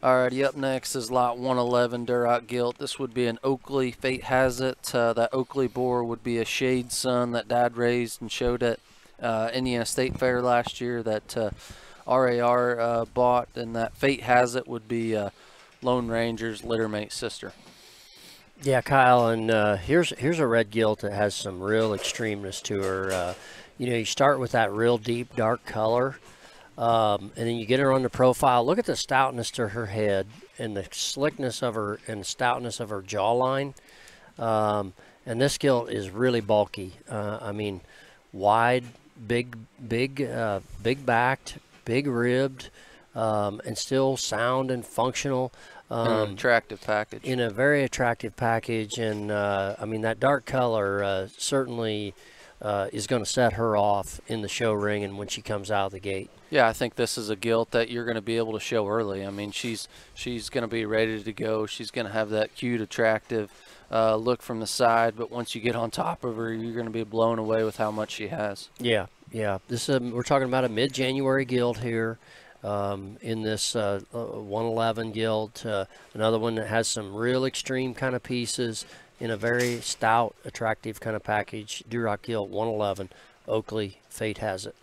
Alrighty, up next is lot 111 Duroc Gilt. This would be an Oakley Fate Has It. Uh, that Oakley boar would be a shade son that Dad raised and showed at uh, Indiana State Fair last year that uh, RAR uh, bought, and that Fate Has It would be uh, Lone Ranger's littermate sister. Yeah, Kyle, and uh, here's here's a red gilt that has some real extremeness to her. You know, you start with that real deep dark color, um, and then you get her on the profile. Look at the stoutness to her head and the slickness of her and stoutness of her jawline. Um, and this gilt is really bulky. Uh, I mean, wide, big, big, uh, big backed, big ribbed, um, and still sound and functional. Um, attractive package. In a very attractive package, and uh, I mean that dark color uh, certainly uh, is going to set her off in the show ring and when she comes out of the gate. Yeah, I think this is a gilt that you're going to be able to show early. I mean, she's she's going to be ready to go. She's going to have that cute, attractive uh, look from the side, but once you get on top of her, you're going to be blown away with how much she has. Yeah, yeah. This is we're talking about a mid-January gilt here. Um, in this uh, 111 gilt, uh, another one that has some real extreme kind of pieces in a very stout, attractive kind of package. Duroc gilt 111, Oakley, Fate has it.